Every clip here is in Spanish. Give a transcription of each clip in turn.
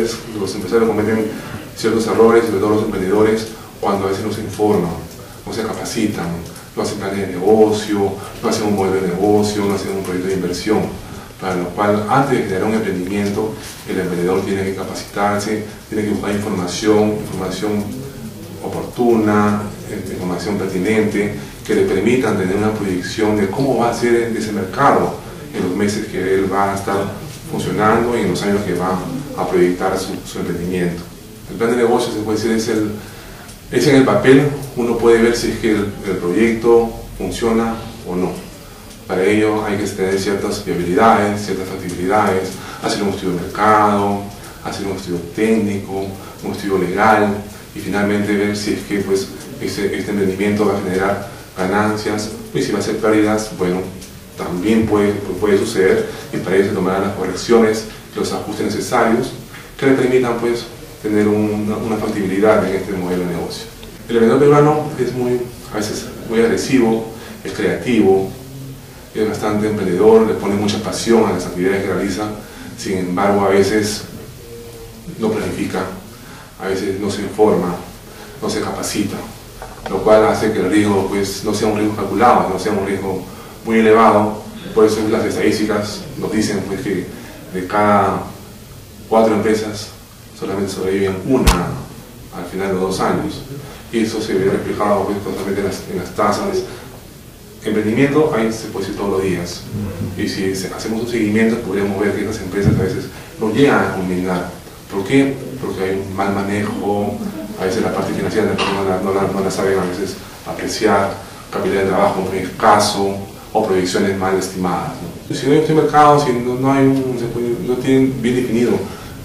los empresarios cometen ciertos errores, sobre todo los emprendedores, cuando a veces no se informan, no se capacitan, no hacen planes de negocio, no hacen un modelo de negocio, no hacen un proyecto de inversión. Para lo cual, antes de generar un emprendimiento, el emprendedor tiene que capacitarse, tiene que buscar información, información oportuna, eh, información pertinente, que le permitan tener una proyección de cómo va a ser ese mercado en los meses que él va a estar funcionando y en los años que va a proyectar su, emprendimiento. El plan de negocio se puede decir es, el, es en el papel, uno puede ver si es que el, proyecto funciona o no. Para ello hay que tener ciertas viabilidades, ciertas factibilidades, hacer un estudio de mercado, hacer un estudio técnico, un estudio legal y finalmente ver si es que pues, este, este emprendimiento va a generar ganancias y si va a ser pérdidas, bueno, también puede, puede suceder y para ello se tomarán las correcciones, los ajustes necesarios que le permitan pues tener una, una factibilidad en este modelo de negocio. El emprendedor peruano es muy, a veces muy agresivo, es creativo, es bastante emprendedor, le pone mucha pasión a las actividades que realiza, sin embargo a veces no planifica, a veces no se informa, no se capacita, lo cual hace que el riesgo pues, no sea un riesgo calculado, no sea un riesgo muy elevado. Por eso las estadísticas nos dicen pues, que de cada cuatro empresas solamente sobreviven una al final de dos años. Y eso se ve reflejado pues, en las, en las tasas emprendimiento ahí se puede decir todos los días. Y si hacemos un seguimiento, podríamos ver que estas empresas a veces no llegan a culminar. ¿Por qué? Porque hay un mal manejo, a veces la parte financiera no la saben a veces apreciar, capital de trabajo muy escaso o proyecciones mal estimadas. Si no hay un mercado, si no, no hay un, no tienen bien definido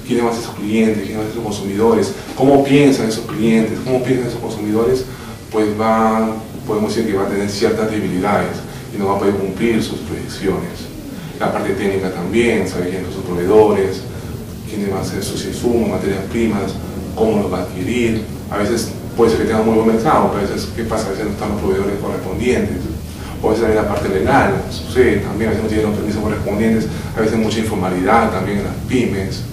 quiénes van a ser esos clientes, quiénes van a ser esos consumidores, cómo piensan esos clientes, cómo piensan esos consumidores, pues va podemos decir que va a tener ciertas debilidades y no va a poder cumplir sus proyecciones. La parte técnica también, saber quiénes son sus proveedores, quiénes van a ser sus insumos, materias primas, cómo los va a adquirir. A veces puede ser que tenga muy buen mercado, pero a veces, ¿qué pasa? A veces no están los proveedores correspondientes. O a veces hay la parte legal, sucede también, a veces no tienen los permisos correspondientes, a veces mucha informalidad también en las pymes,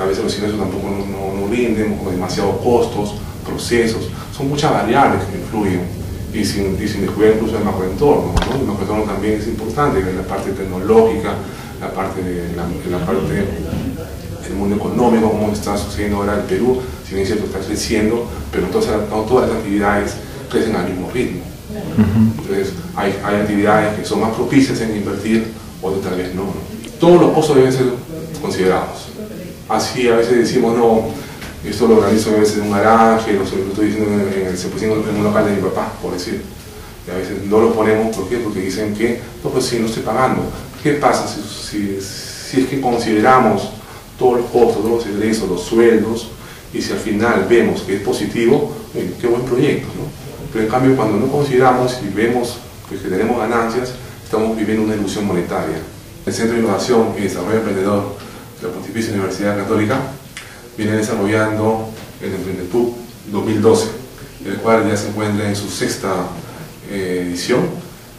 a veces los ingresos tampoco no, no, no rinden, o demasiados costos, procesos, son muchas variables que influyen y sin, y sin descuidar incluso el macroentorno. ¿no? El macroentorno también es importante, la parte tecnológica, la parte, de, la, parte del mundo económico, como está sucediendo ahora en Perú, si bien es cierto está creciendo, pero todas, no todas las actividades crecen al mismo ritmo. Entonces hay, hay, actividades que son más propicias en invertir, otras tal vez no. Todos los costos deben ser considerados. Así a veces decimos, no, esto lo organizo a veces en un garaje, lo, estoy diciendo en, el, en un local de mi papá, por decir. Y a veces no lo ponemos, ¿por qué? Porque dicen que, no, pues si no estoy pagando. ¿Qué pasa si, si, es que consideramos todos los costos, todos los ingresos, los sueldos, y si al final vemos que es positivo, qué buen proyecto, ¿no? Pero en cambio cuando no consideramos y vemos que tenemos ganancias, estamos viviendo una ilusión monetaria. El Centro de Innovación y Desarrollo Emprendedor de la Pontificia Universidad Católica viene desarrollando el Emprendetub 2012, el cual ya se encuentra en su sexta eh, edición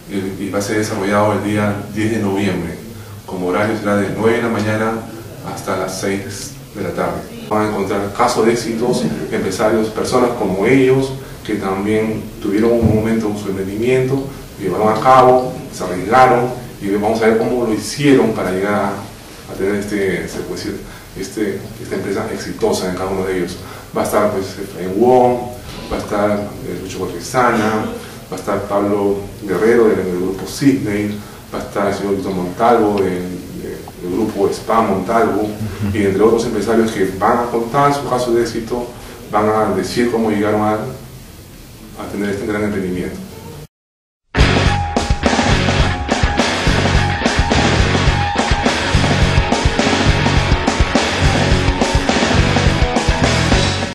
y va a ser desarrollado el día 10 de noviembre, como horario será de 9 de la mañana hasta las 6 de la tarde. Van a encontrar casos de éxitos, empresarios, personas como ellos, que también tuvieron un momento en su emprendimiento, llevaron a cabo, se arriesgaron y vamos a ver cómo lo hicieron para llegar a, tener este, se puede decir, este, esta empresa exitosa en cada uno de ellos. Va a estar pues Efraín Wong, va a estar eh, Lucho Cortesana, va a estar Pablo Guerrero del, grupo Sydney, va a estar el señor Víctor Montalvo del, grupo Spa Montalvo, y entre otros empresarios que van a contar su caso de éxito, van a decir cómo llegaron a, a tener este gran emprendimiento.